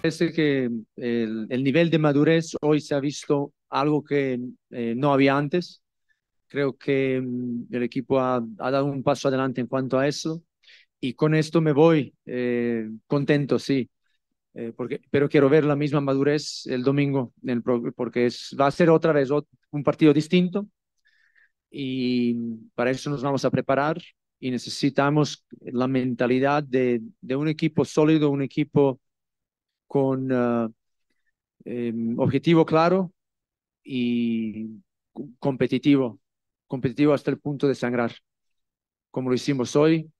Parece que el, el, nivel de madurez hoy se ha visto algo que eh, no había antes. Creo que mm, el equipo ha, ha, dado un paso adelante en cuanto a eso y con esto me voy eh, contento, sí. Eh, porque, pero quiero ver la misma madurez el domingo, el, porque es, va a ser otra vez un partido distinto y para eso nos vamos a preparar y necesitamos la mentalidad de, de un equipo sólido, un equipo con uh, eh, objetivo claro y competitivo, competitivo hasta el punto de sangrar, como lo hicimos hoy.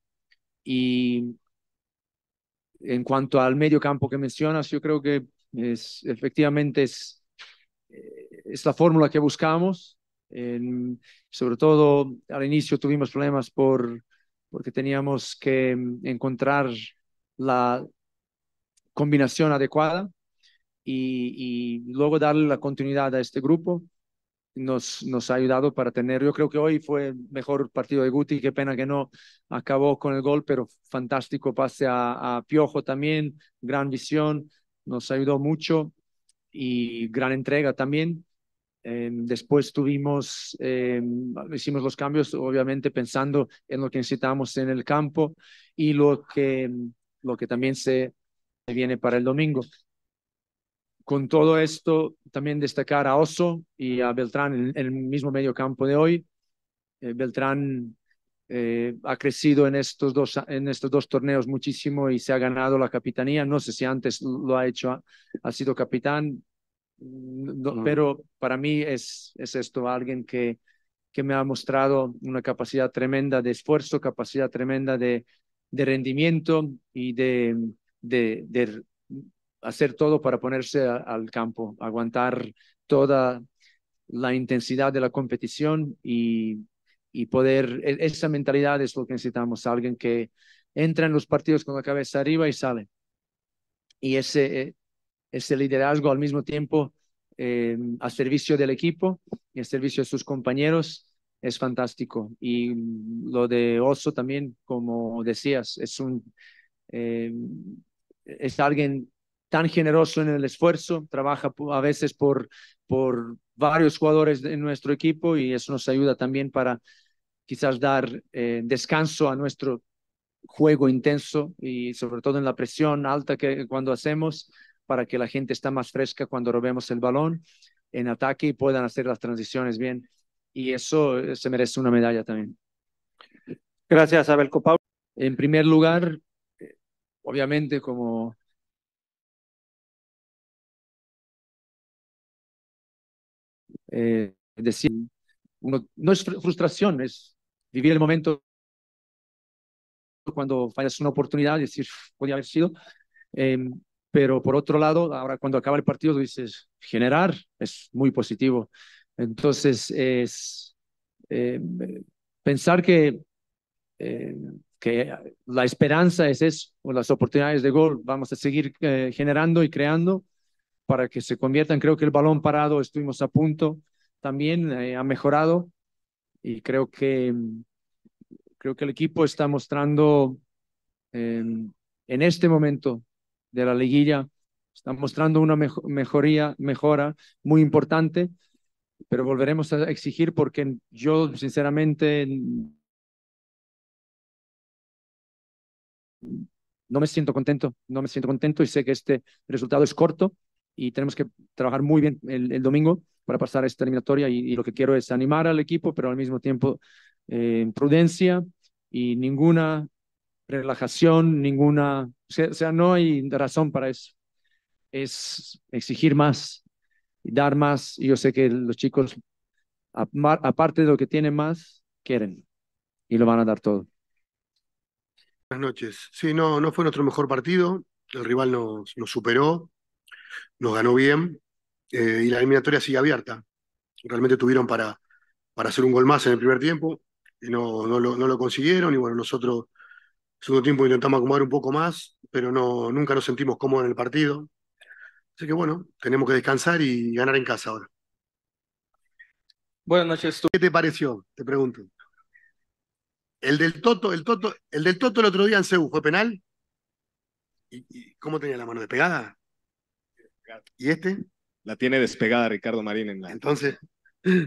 Y en cuanto al medio campo que mencionas, yo creo que es, efectivamente es, eh, es la fórmula que buscamos. En, sobre todo al inicio tuvimos problemas por, porque teníamos que encontrar la combinación adecuada y, y luego darle la continuidad a este grupo nos, nos ha ayudado para tener, yo creo que hoy fue el mejor partido de Guti, qué pena que no acabó con el gol, pero fantástico pase a, a Piojo también, gran visión, nos ayudó mucho y gran entrega también. Eh, después tuvimos, eh, hicimos los cambios, obviamente pensando en lo que necesitamos en el campo y lo que, lo que también se viene para el domingo con todo esto, también destacar a Oso y a Beltrán en, el mismo medio campo de hoy. Eh, Beltrán eh, ha crecido en estos, dos, en estos dos torneos muchísimo y se ha ganado la capitanía. No sé si antes lo ha hecho, ha sido capitán, no, no. pero para mí es, es esto, alguien que, que me ha mostrado una capacidad tremenda de esfuerzo, capacidad tremenda de, de rendimiento y de, de, hacer todo para ponerse al campo, aguantar toda la intensidad de la competición y, poder, e, esa mentalidad es lo que necesitamos, alguien que entra en los partidos con la cabeza arriba y sale. Y ese, e, ese liderazgo al mismo tiempo eh, a servicio del equipo y a servicio de sus compañeros es fantástico. Y lo de Oso también, como decías, es un... Eh, es alguien tan generoso en el esfuerzo, trabaja a veces por, por varios jugadores de nuestro equipo y eso nos ayuda también para quizás dar eh, descanso a nuestro juego intenso y sobre todo en la presión alta que cuando hacemos para que la gente está más fresca cuando robemos el balón en ataque y puedan hacer las transiciones bien. Y eso eh, se merece una medalla también. Gracias, Abel Copau. En primer lugar, obviamente, como eh, decir, uno, no es frustración, es vivir el momento cuando fallas una oportunidad decir, podía haber sido. Eh, pero por otro lado, ahora cuando acaba el partido, dices, generar es muy positivo. Entonces, es eh, pensar que, eh, que la esperanza es eso, o las oportunidades de gol, vamos a seguir eh, generando y creando para que se conviertan. Creo que el balón parado estuvimos a punto, también eh, ha mejorado y creo que, creo que el equipo está mostrando eh, en este momento de la liguilla, está mostrando una mejo mejoría, mejora muy importante, pero volveremos a exigir porque yo sinceramente no me siento contento, no me siento contento y sé que este resultado es corto, y tenemos que trabajar muy bien el, domingo para pasar esta eliminatoria y, lo que quiero es animar al equipo, pero al mismo tiempo eh, prudencia y ninguna relajación, ninguna, o sea, no hay razón para eso. Es exigir más dar más. Y yo sé que los chicos, aparte de lo que tienen más, quieren y lo van a dar todo. Buenas noches. Sí, no, no fue nuestro mejor partido. El rival nos, nos superó nos ganó bien eh, y la eliminatoria sigue abierta. Realmente tuvieron para, para hacer un gol más en el primer tiempo y no, no, lo, no lo consiguieron. Y bueno, nosotros, segundo tiempo, intentamos acomodar un poco más, pero no, nunca nos sentimos cómodos en el partido. Así que bueno, tenemos que descansar y ganar en casa ahora. Buenas noches. ¿Qué te pareció? Te pregunto. El del Toto, el Toto, el del Toto el otro día en Ceú, ¿fue penal? ¿Y, y cómo tenía la mano despegada? ¿Y este? La tiene despegada Ricardo Marín en la. Entonces.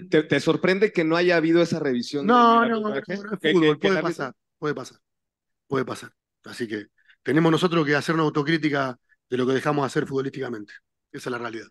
¿Te, te sorprende que no haya habido esa revisión? No, no, no, fútbol, puede pasar, puede pasar, puede pasar. Así que tenemos nosotros que hacer una autocrítica de lo que dejamos de hacer futbolísticamente. Esa es la realidad.